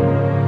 啊。